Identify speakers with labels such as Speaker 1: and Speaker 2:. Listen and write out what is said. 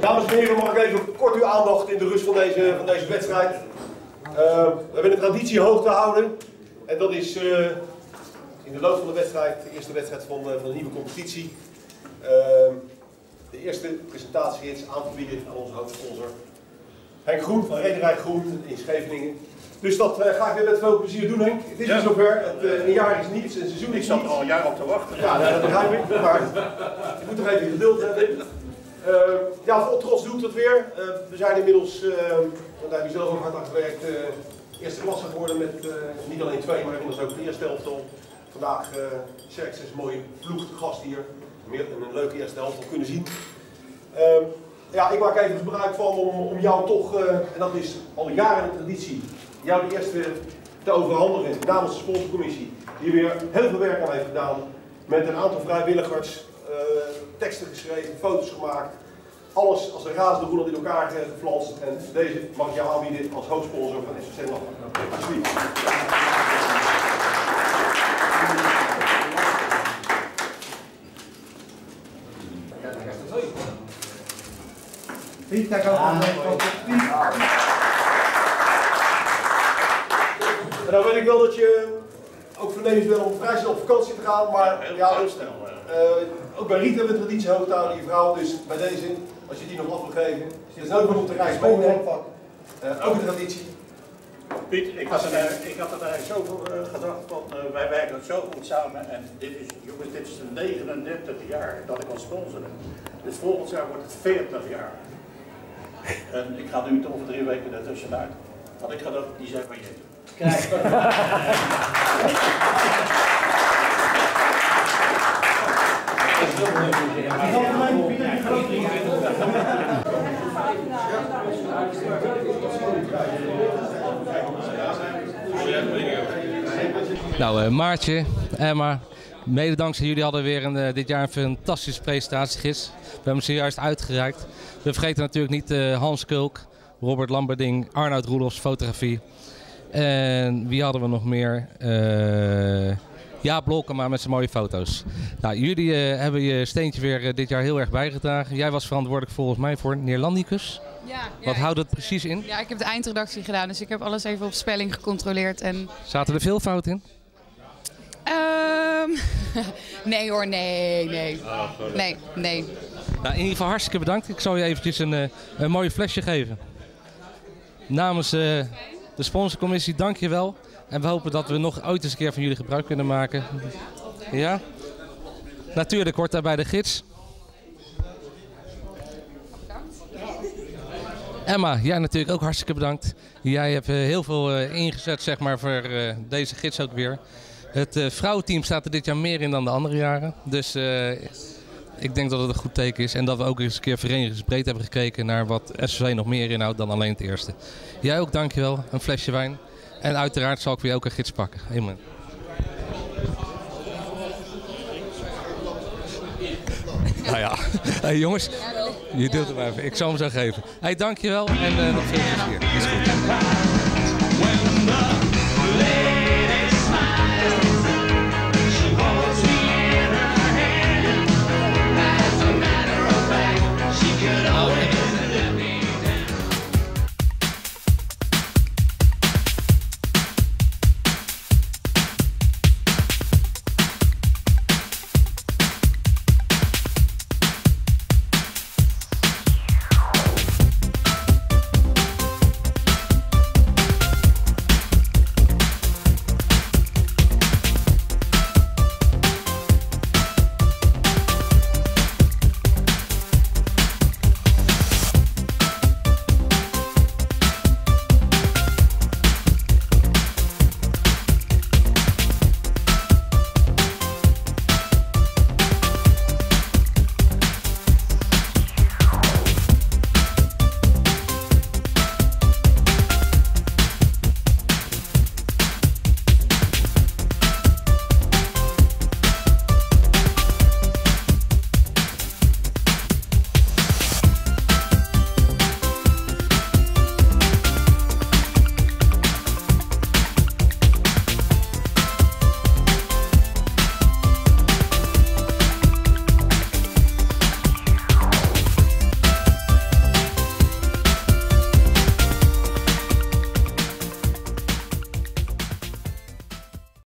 Speaker 1: Dames en heren, mag ik even kort uw aandacht in de rust van deze, van deze wedstrijd. Uh, we hebben een traditie hoog te houden. En dat is uh, in de loop van de wedstrijd, de eerste wedstrijd van, uh, van de nieuwe competitie. de eerste presentatie is aan te bieden aan onze hoofdsponsor Henk Groen van Rederij Groen in Scheveningen. Dus dat uh, ga ik weer met veel plezier doen, Henk. Het is ja. zover. Het, uh, een jaar is niets, een seizoen is
Speaker 2: Ik zat al een jaar op te wachten.
Speaker 1: Ja, nou, dat begrijp ik. Maar je moet toch even geduld hebben. Uh, ja, trots doe ik dat weer. we zijn inmiddels, want daar heb je zelf ook hard aan gewerkt, eerste klasse geworden met niet alleen twee, maar inmiddels ook de eerste helftal. Vandaag uh, Serks is een mooie ploeg gast hier. Meer een leuke eerste helftal kunnen zien. Ehm, ja, ik maak even gebruik van om, om jou toch, en dat is al jaren een traditie, jou de eerste te overhandigen namens de sponsorcommissie, die weer heel veel werk aan heeft gedaan met een aantal vrijwilligers, uh, teksten geschreven, foto's gemaakt. Alles als een razende roeland in elkaar geflanst. En deze mag ik jou aanbieden als hoofdsponsor van. Alsjeblieft. Piet, daar kan En dan weet ik wel dat je ook voornemens bent om vrij snel op vakantie te gaan, maar ja, heel snel. Uh, ook bij Riet hebben we traditie hoog houden, die vrouw, dus bij deze, als je die nog af wil geven, is het nodig om te reis mee uh, Ook een traditie.
Speaker 2: Piet, ik had, er, ik had er eigenlijk zoveel uh, gedacht van, uh, wij werken zo goed samen en dit is, jongens, dit is de 39 jaar dat ik al sponsoren. Dus volgend jaar wordt het 40 jaar. En ik ga nu toch over drie weken ertussenuit. Had ik gedacht, die zijn van je.
Speaker 3: Nou, uh, Maartje, Emma, mede dankzij jullie hadden we weer een, uh, dit jaar een fantastische presentatiegids. We hebben hem zojuist uitgereikt. We vergeten natuurlijk niet uh, Hans Kulk, Robert Lamberding, Arnoud Roelofs fotografie. En wie hadden we nog meer? Uh, ja, maar met zijn mooie foto's. Nou, jullie uh, hebben je steentje weer uh, dit jaar heel erg bijgedragen. Jij was verantwoordelijk volgens mij voor Neerlandicus. Ja, ja, Wat houdt het precies in?
Speaker 4: Ja, ik heb de eindredactie gedaan, dus ik heb alles even op spelling gecontroleerd. En...
Speaker 3: Zaten er veel fouten in?
Speaker 4: Um, nee hoor, nee, nee. Nee, nee.
Speaker 3: Nou, in ieder geval hartstikke bedankt. Ik zal je eventjes een, een mooi flesje geven. Namens de sponsorcommissie, dank je wel. En we hopen dat we nog ooit eens een keer van jullie gebruik kunnen maken. Ja? Natuurlijk hoort daarbij de gids. Emma, jij natuurlijk ook hartstikke bedankt. Jij hebt eh, heel veel uh, ingezet zeg maar, voor uh, deze gids ook weer. Het vrouwenteam staat er dit jaar meer in dan de andere jaren. Dus ik denk dat het een goed teken is. En dat we ook eens een keer verenigingsbreed hebben gekeken naar wat SVV nog meer inhoudt dan alleen het eerste. Jij ook, dankjewel. Een flesje wijn. En uiteraard zal ik weer ook een gids pakken. Amen. Nou ja, hey, jongens, je deelt hem even. Ik zal hem zo geven. Hey, dankjewel en uh, nog veel plezier. Is goed.